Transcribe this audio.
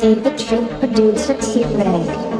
David Trick producer T-Ray.